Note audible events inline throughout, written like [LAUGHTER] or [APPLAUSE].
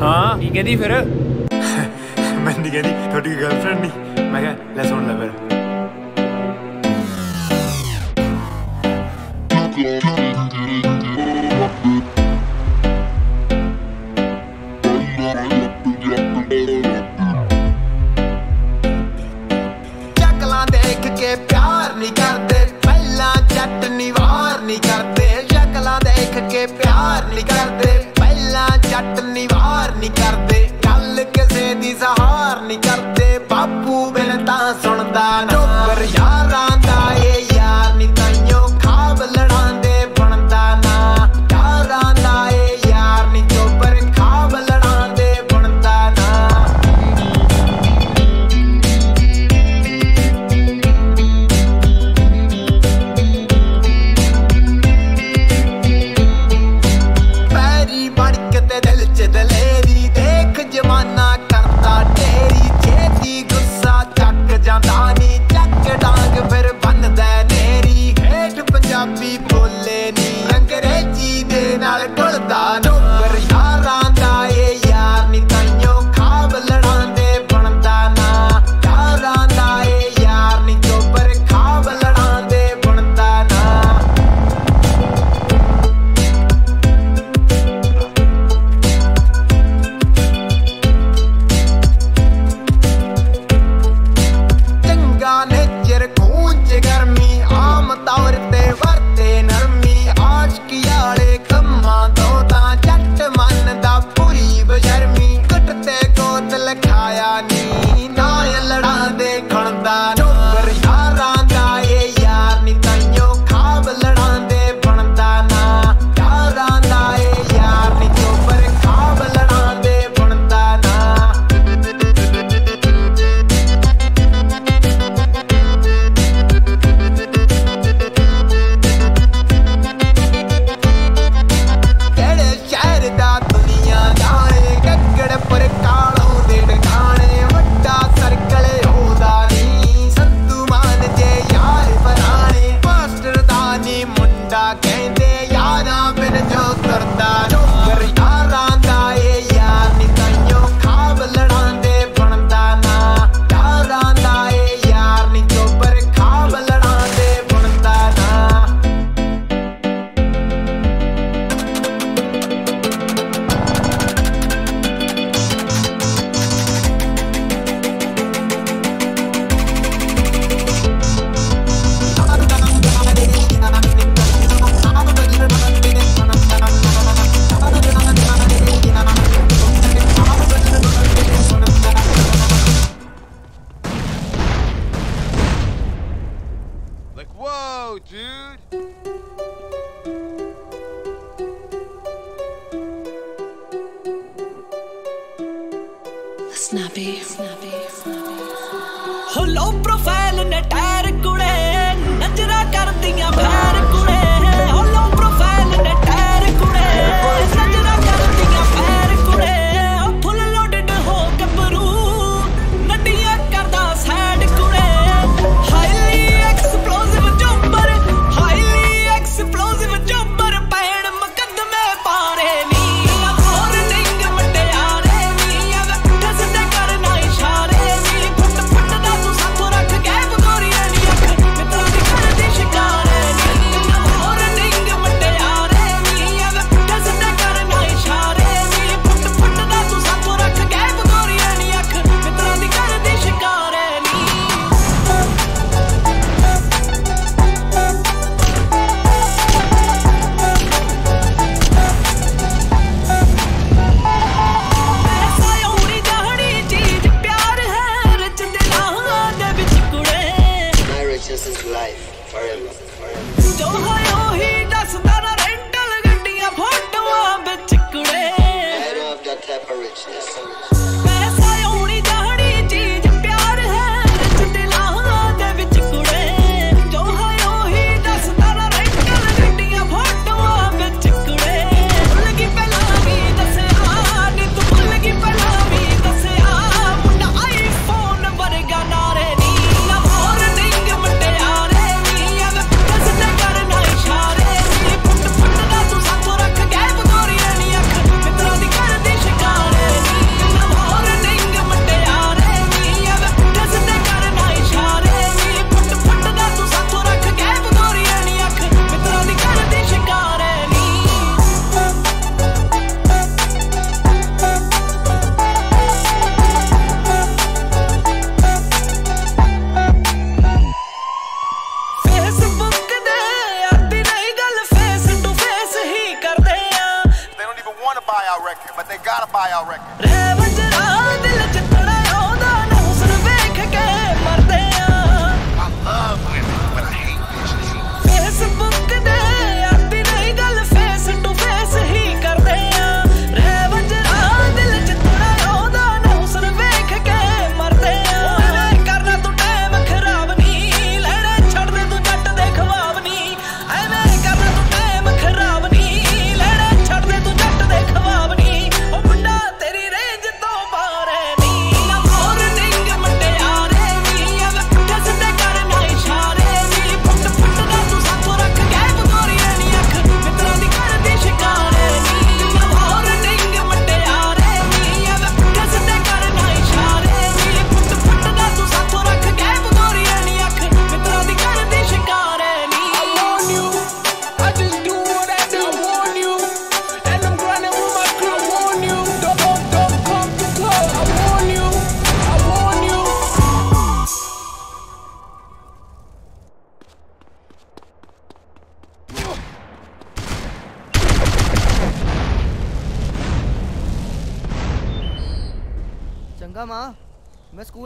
ਹਾਂ? ਕੀ ਕਹਿੰਦੀ ਫਿਰ? [LAUGHS] ਮੈਂ ਨਹੀਂ ਕਹਿੰਦੀ ਤੁਹਾਡੀ ਗਰਲਫ੍ਰੈਂਡ ਨਹੀਂ। ਮੈਂ ਕਿਹਾ ਲੈ ਸੁਣ ਲੈ ਫਿਰ। ਕੇ ਪਿਆਰ ਨਹੀਂ ਕਰਦੇ, ਪਹਿਲਾਂ ਜੱਟ ਨਿਵਾਰ ਨਹੀਂ ਕਰਦੇ, ਕੱਲ ਕਿਸੇ ਦੀ ਸਹਾਰ ਨਹੀਂ ਕਰਦੇ, ਬਾਪੂ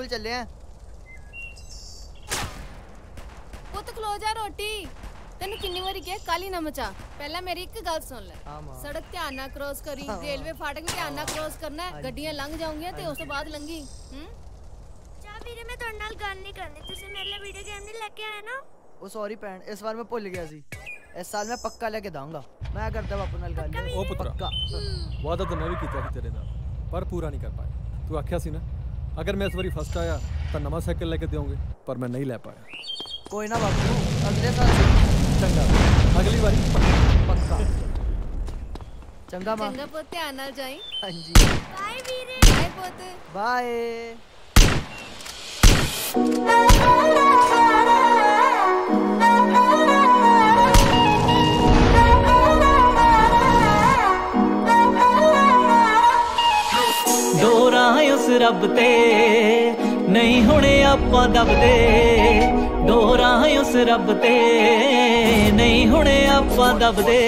ਮੈਂ ਸਕੂਲ ਚੱਲਿਆ ਪੁੱਤ ਖਲੋ ਜਾ ਰੋਟੀ ਤੈਨੂੰ ਕਿੰਨੀ ਵਾਰੀ ਕਿਹਾ ਕਾਲੀ ਨਾ ਮਚਾ ਪਹਿਲਾਂ ਮੇਰੀ ਇੱਕ ਗੱਲ ਸੁਣ ਲੈ ਹਾਂ ਮਾਂ ਸੜਕ ਧਿਆਨ ਨਾਲ ਕ੍ਰੋਸ ਕਰੀ ਰੇਲਵੇ ਫਾਟਕ ਵੀ ਧਿਆਨ ਨਾਲ ਕ੍ਰੋਸ ਕਰਨਾ ਹੈ ਗੱਡੀਆਂ ਲੰਘ ਜਾਉਂਗੀਆਂ ਤੇ ਉਸ ਤੋਂ ਬਾਅਦ ਲੰਘੀ ਹੂੰ ਜਾ ਵੀਰੇ ਮੈਂ ਤੁਹਾਡੇ ਨਾਲ ਗੱਲ ਨਹੀਂ ਕਰਨੀ ਤੁਸੀਂ ਮੇਰੇ ਲਈ ਵੀਡੀਓ ਗੇਮ ਨਹੀਂ ਲੈ ਕੇ ਆਏ ਨਾ ਉਹ ਸੌਰੀ ਭੈਣ ਇਸ ਵਾਰ ਮੈਂ ਭੁੱਲ ਗਿਆ ਸੀ ਇਸ ਸਾਲ ਮੈਂ ਪੱਕਾ ਲੈ ਕੇ ਦਾਂਗਾ ਮੈਂ ਕਰਦਾ ਬਾਪੂ ਨਾਲ ਗੱਲ ਉਹ ਪੁੱਤਰਾ ਪੱਕਾ ਵਾਦਾ ਤਾਂ ਮੈਂ ਵੀ ਕੀਤਾ ਸੀ ਤੇਰੇ ਨਾਲ ਪਰ ਪੂਰਾ ਨਹੀਂ ਕਰ ਪਾਇਆ ਤੂੰ ਆਖਿਆ ਸੀ ਨਾ अगर मैं इस बारी फ़र्स्ट आया तो नवा साइकिल लेके दोगे पर मैं नहीं ले पाया। कोई ना बापू अगले साल चंगा। अगली बारी पक्का चंगा माँ। चंगा पोते आना हाँ जी। बाय वीरे। बाय पोते। बाय ਰੱਬ ਤੇ ਨਹੀਂ ਹੁਣੇ ਆਪਾਂ ਦਬਦੇ ਡੋਰਾਂ ਉਸ ਰੱਬ ਤੇ ਨਹੀਂ ਹੁਣੇ ਆਪਾਂ ਦਬਦੇ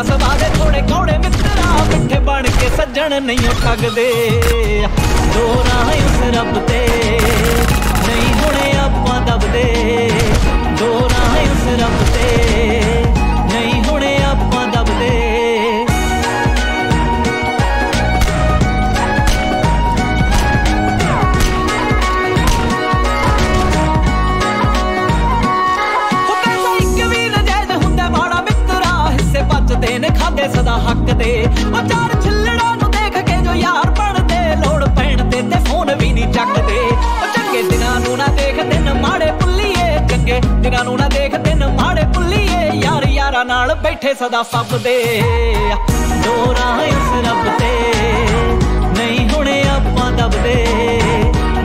ਖਰੀਆਂ ਸਭਾ ਦੇ ਥੋੜੇ ਕੌੜੇ ਮਿੱਤਰਾ ਮਿੱਠੇ ਬਣ ਕੇ ਸੱਜਣ ਨਹੀਂ ਉਹ ਠੱਗਦੇ। ਦੋਰਾ ਉਸ ਰੱਬ ਤੇ, ਨਹੀਂ ਹੁਣੇ ਆਪਾਂ ਦਬਦੇ। ਦੋਰਾ ਉਸ ਰੱਬ ਤੇ। ਯਾਰ ਨਾਲ ਬੈਠੇ ਸਦਾ ਫੱਬਦੇ ਡੋਰਾ ਇਸ ਰੱਬ ਤੇ, ਨਹੀਂ ਹੁਣੇ ਆਪਾਂ ਦਬਦੇ।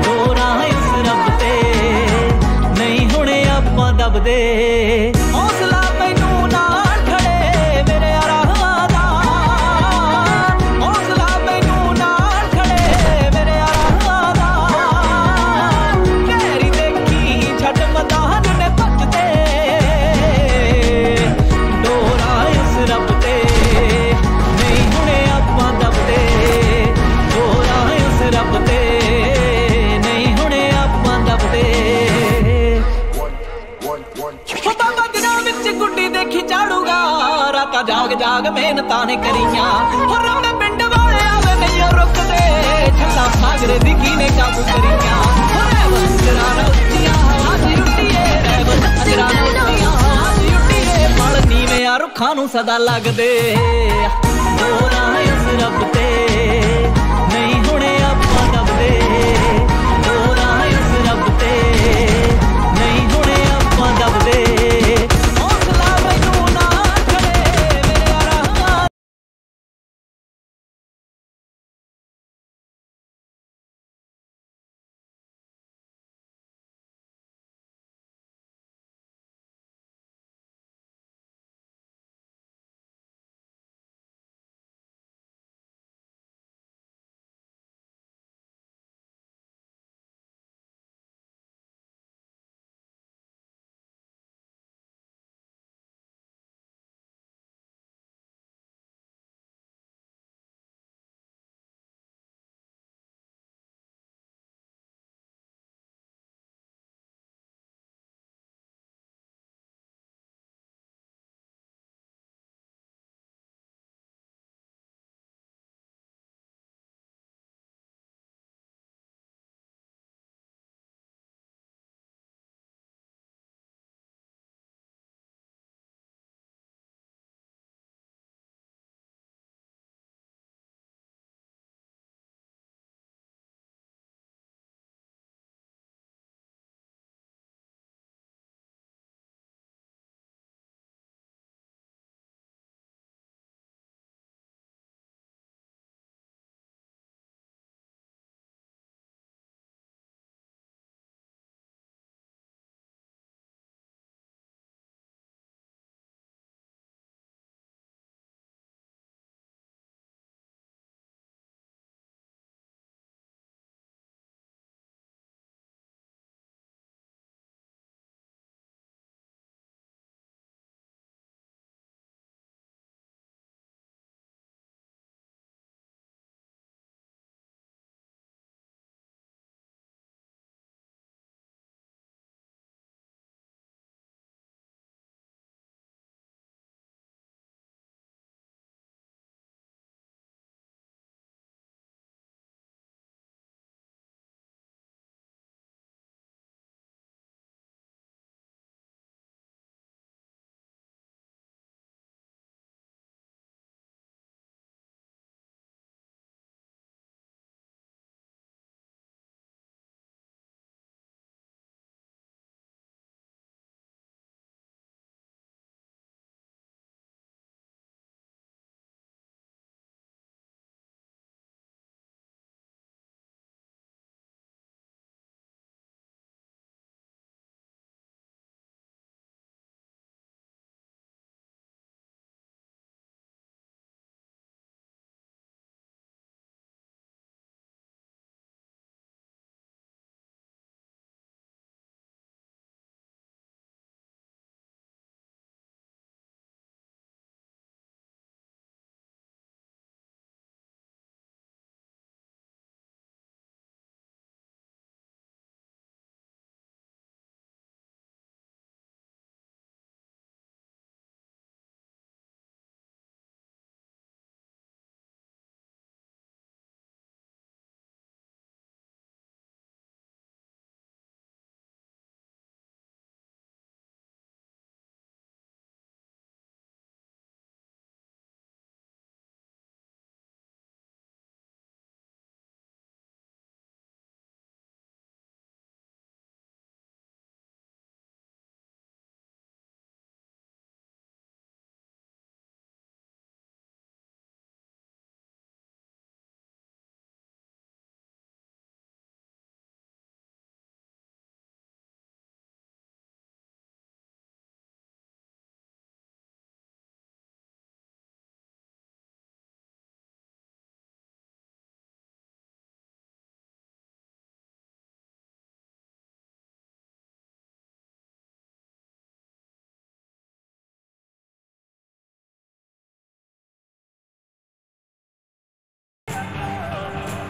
ਡੋਰਾਂ ਇਸ ਰੱਬ ਤੇ, ਨਹੀਂ ਹੁਣੇ ਆਪਾਂ ਦਬਦੇ। ਅੱਖਾਂ ਸਦਾ ਲੱਗਦੇ। ਦੋਰਾਂ ਇਸ ਰੱਬ ਤੇ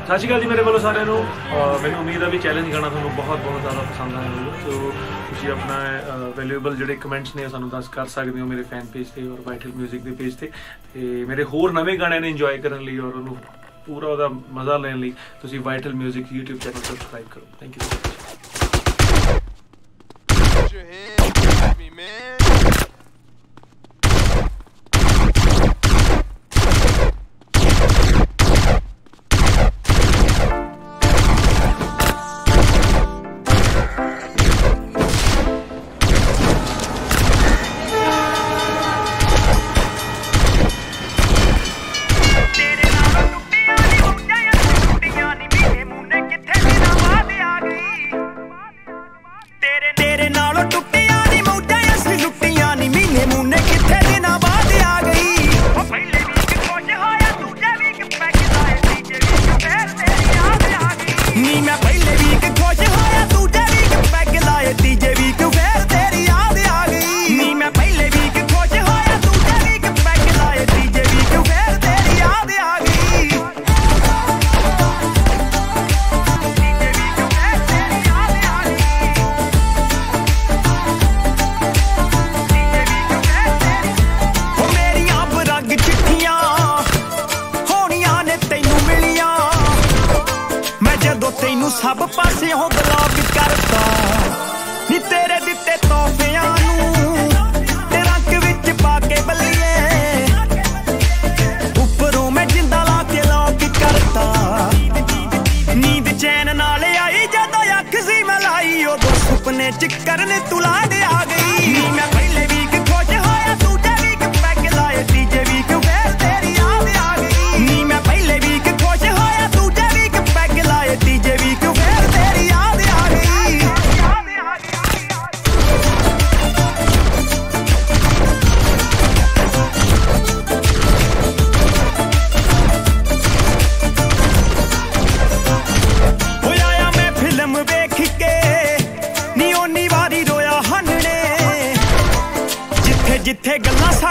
ਸਤਿ ਸ਼੍ਰੀ ਅਕਾਲ ਜੀ ਮੇਰੇ ਵੱਲੋਂ ਸਾਰਿਆਂ ਨੂੰ ਅਹ ਮੈਨੂੰ ਉਮੀਦ ਹੈ ਵੀ ਚੈਲੰਜ ਗਾਣਾ ਤੁਹਾਨੂੰ ਬਹੁਤ ਬਹੁਤ ਜ਼ਿਆਦਾ ਪਸੰਦ ਆਇਆ ਹੋਵੇਗਾ ਸੋ ਤੁਸੀਂ ਆਪਣਾ ਵੈਲਿਊਏਬਲ ਜਿਹੜੇ ਕਮੈਂਟਸ ਨੇ ਉਹ ਸਾਨੂੰ ਦੱਸ ਕਰ ਸਕਦੇ ਹੋ ਮੇਰੇ ਫੈਨ ਪੇਜ ਤੇ ਔਰ ਵਾਈਟਲ 뮤직 ਦੇ ਪੇਜ ਤੇ ਤੇ ਮੇਰੇ ਹੋਰ ਨਵੇਂ ਗਾਣਿਆਂ ਨੂੰ ਇੰਜੋਏ ਕਰਨ ਲਈ ਔਰ ਉਹਨੂੰ ਪੂਰਾ ਉਹਦਾ ਮਜ਼ਾ ਲੈਣ ਲਈ ਤੁਸੀਂ ਵਾਈਟਲ 뮤직 YouTube ਚੈਨਲ ਸਬਸਕ੍ਰਾਈਬ ਕਰੋ ਥੈਂਕ ਯੂ ਸੋ ਮਚ ਟਿੱਕਰ ਨੇ ਤੁਲਾ ਲਿਆ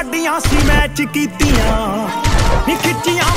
ਸਾਡੀਆਂ ਸੀ ਮੈਚ ਕੀਤੀਆਂ। ਨੀ ਖਿੱਚੀਆਂ